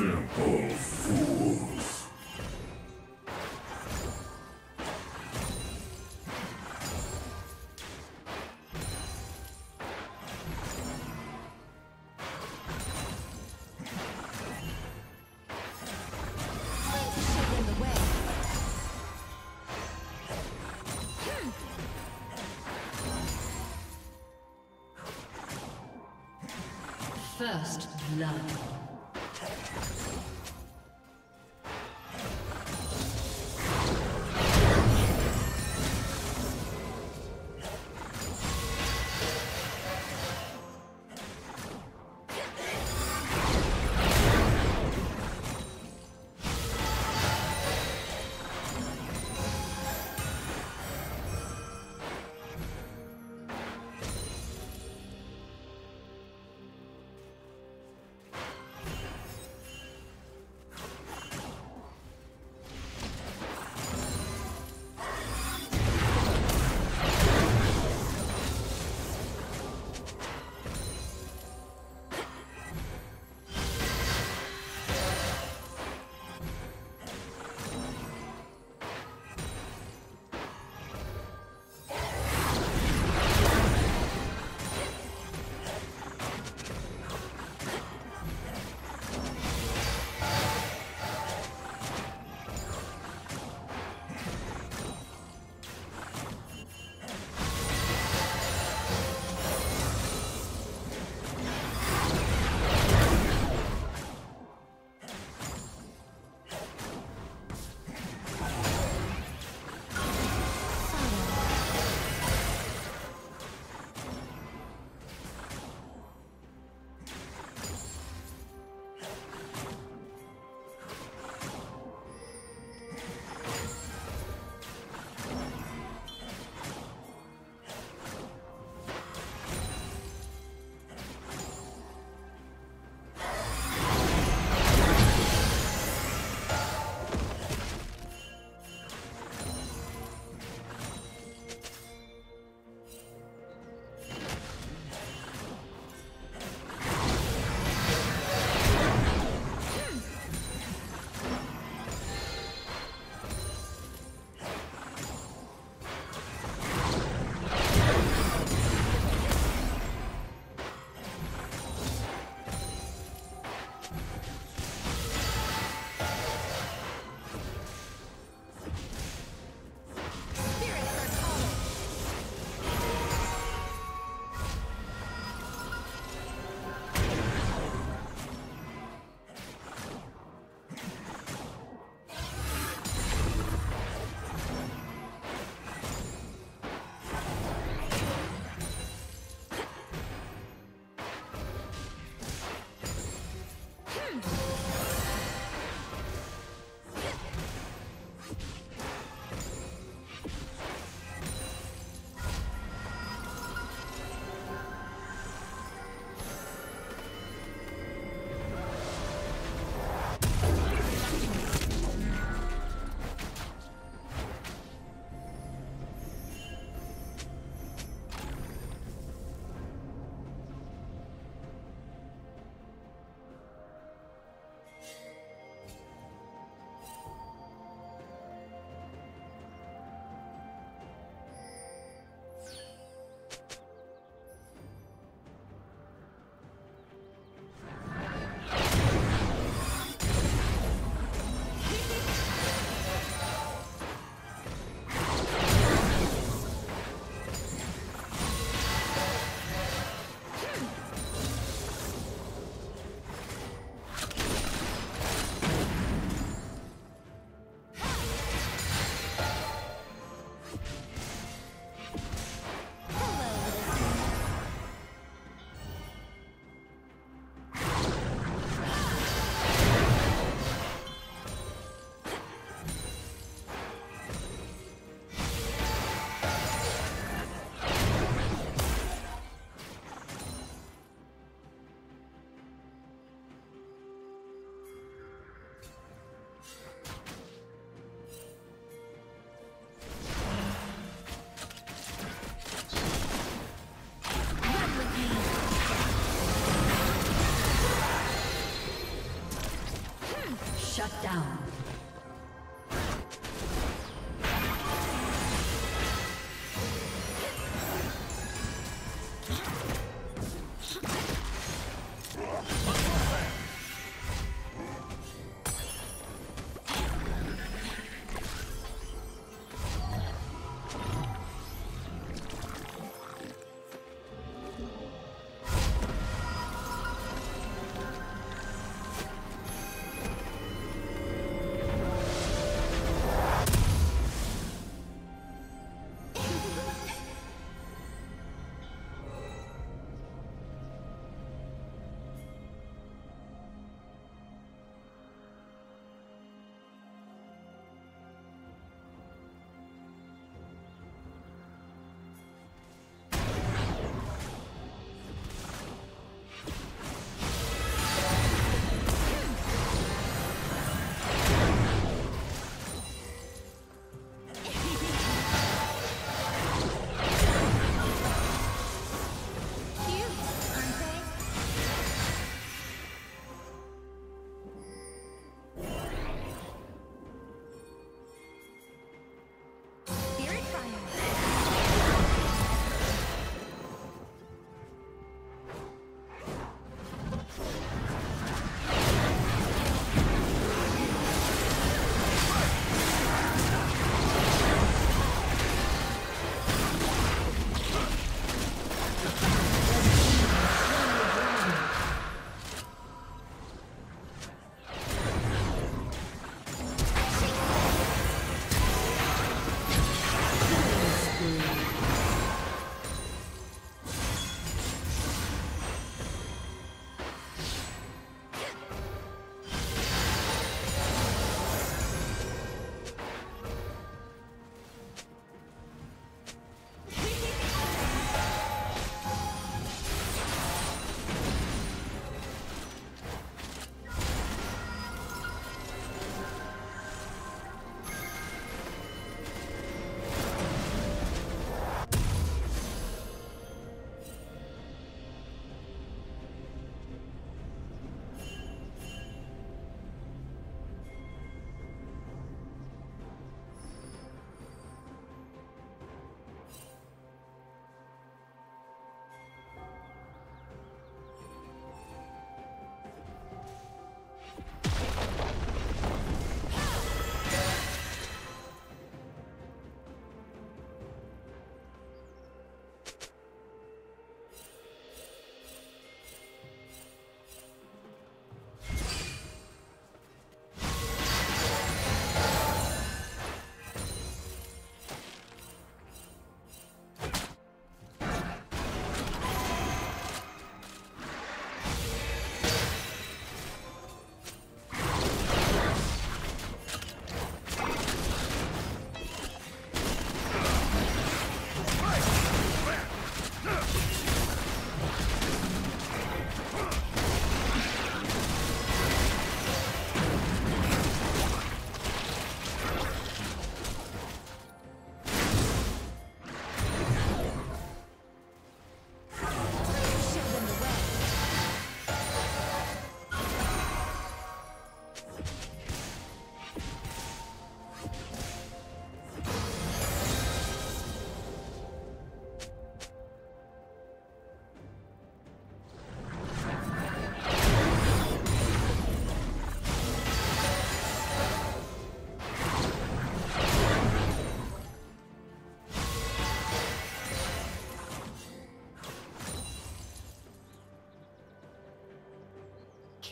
Simple fools. First blood.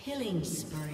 Killing spree.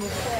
Will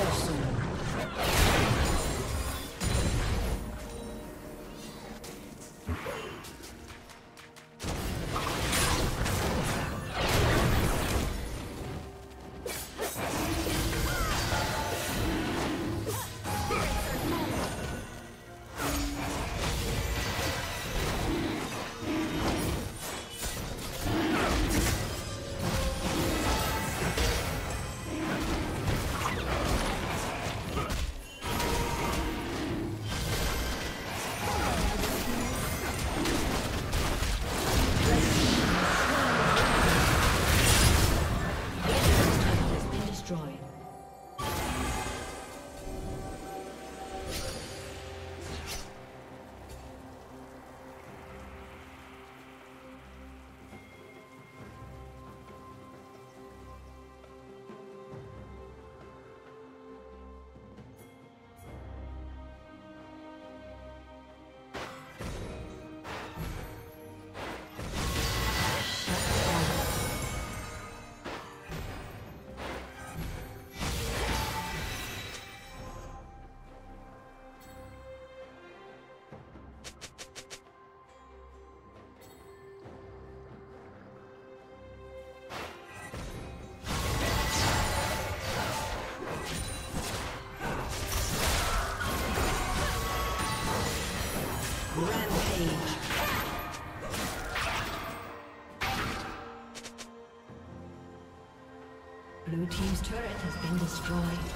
been destroyed.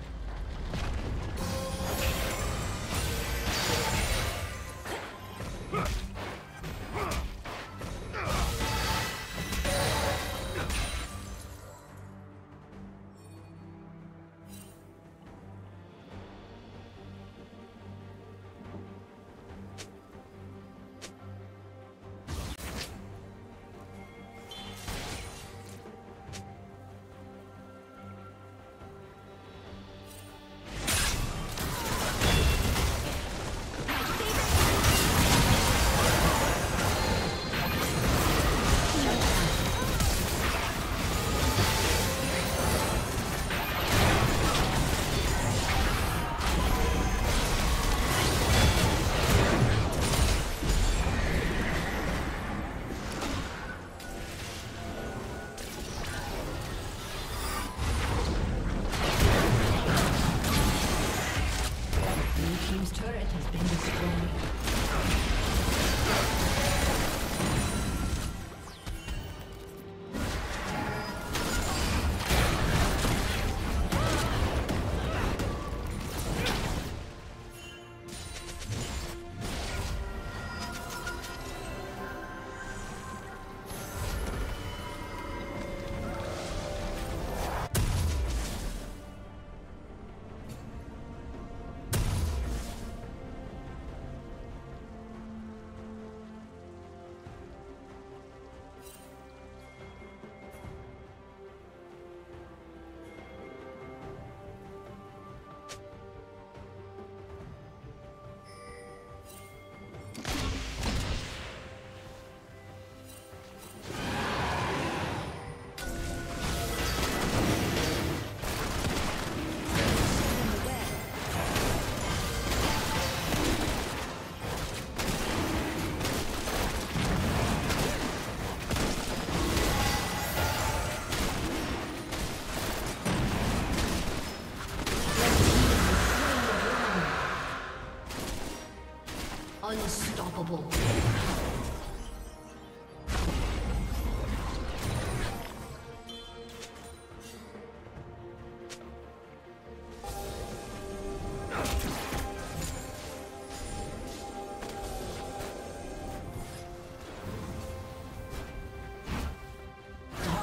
Unstoppable.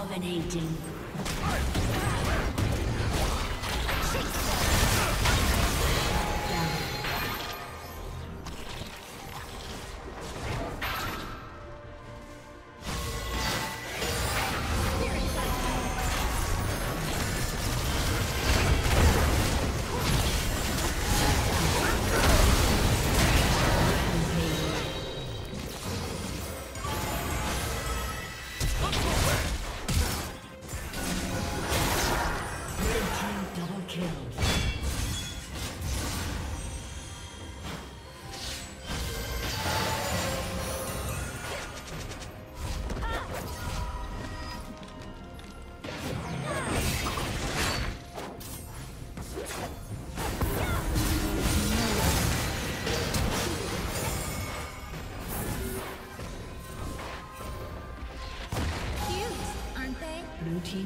Dominating.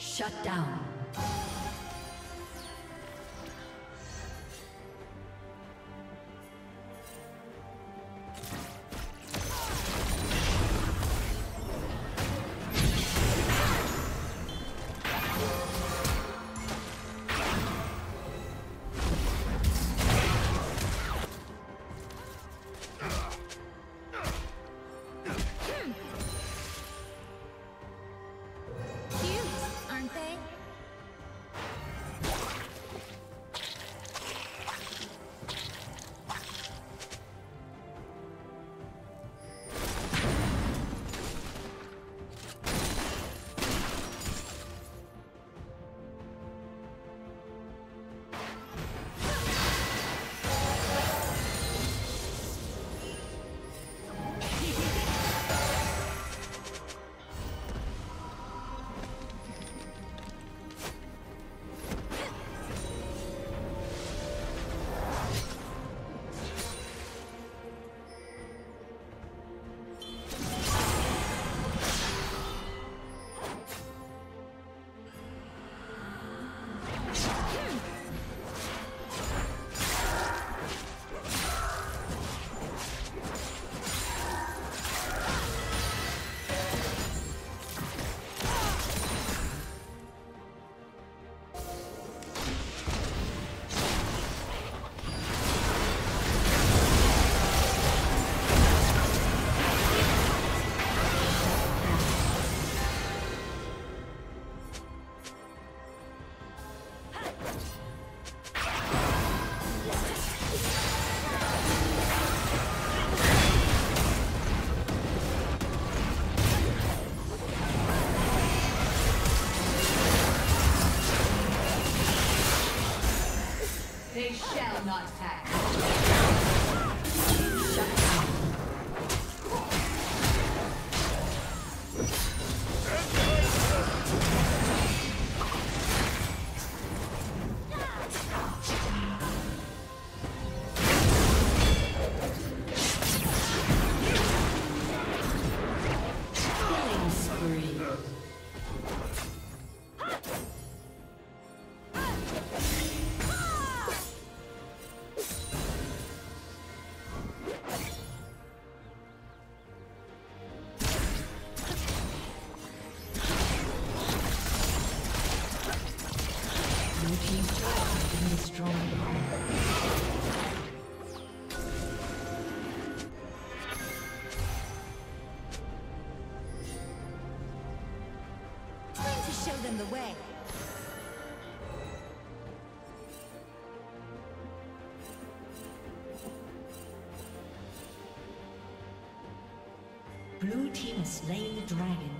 Shut down. The way. Blue team has slain the dragon.